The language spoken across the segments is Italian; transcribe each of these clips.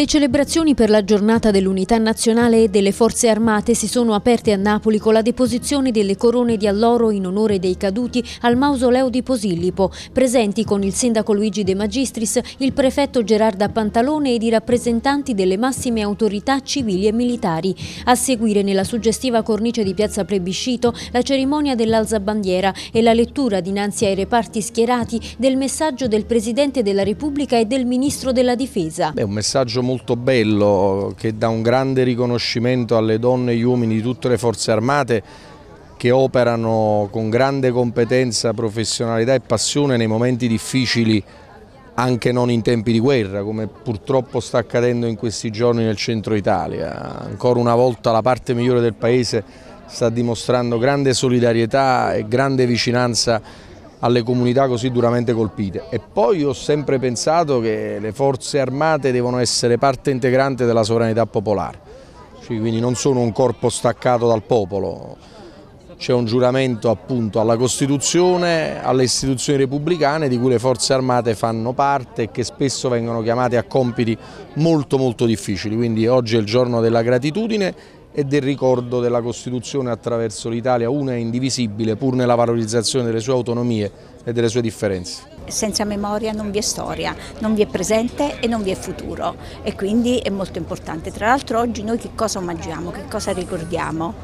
Le celebrazioni per la giornata dell'unità nazionale e delle forze armate si sono aperte a Napoli con la deposizione delle corone di alloro in onore dei caduti al mausoleo di Posillipo, presenti con il sindaco Luigi De Magistris, il prefetto Gerarda Pantalone ed i rappresentanti delle massime autorità civili e militari. A seguire nella suggestiva cornice di Piazza Plebiscito la cerimonia dell'alzabandiera e la lettura dinanzi ai reparti schierati del messaggio del Presidente della Repubblica e del Ministro della Difesa. È un messaggio molto bello che dà un grande riconoscimento alle donne e agli uomini di tutte le forze armate che operano con grande competenza, professionalità e passione nei momenti difficili anche non in tempi di guerra come purtroppo sta accadendo in questi giorni nel centro Italia. Ancora una volta la parte migliore del paese sta dimostrando grande solidarietà e grande vicinanza alle comunità così duramente colpite. E poi ho sempre pensato che le forze armate devono essere parte integrante della sovranità popolare, cioè, quindi non sono un corpo staccato dal popolo, c'è un giuramento appunto alla Costituzione, alle istituzioni repubblicane di cui le forze armate fanno parte e che spesso vengono chiamate a compiti molto molto difficili, quindi oggi è il giorno della gratitudine e del ricordo della Costituzione attraverso l'Italia una e indivisibile pur nella valorizzazione delle sue autonomie e delle sue differenze. Senza memoria non vi è storia, non vi è presente e non vi è futuro e quindi è molto importante. Tra l'altro oggi noi che cosa omaggiamo, che cosa ricordiamo?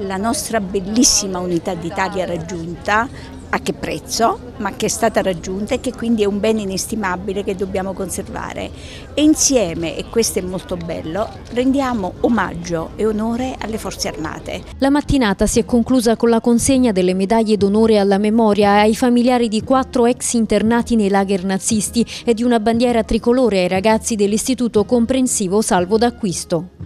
La nostra bellissima unità d'Italia raggiunta a che prezzo, ma che è stata raggiunta e che quindi è un bene inestimabile che dobbiamo conservare. E insieme, e questo è molto bello, rendiamo omaggio e onore alle forze armate. La mattinata si è conclusa con la consegna delle medaglie d'onore alla memoria ai familiari di quattro ex internati nei lager nazisti e di una bandiera tricolore ai ragazzi dell'Istituto Comprensivo Salvo d'Acquisto.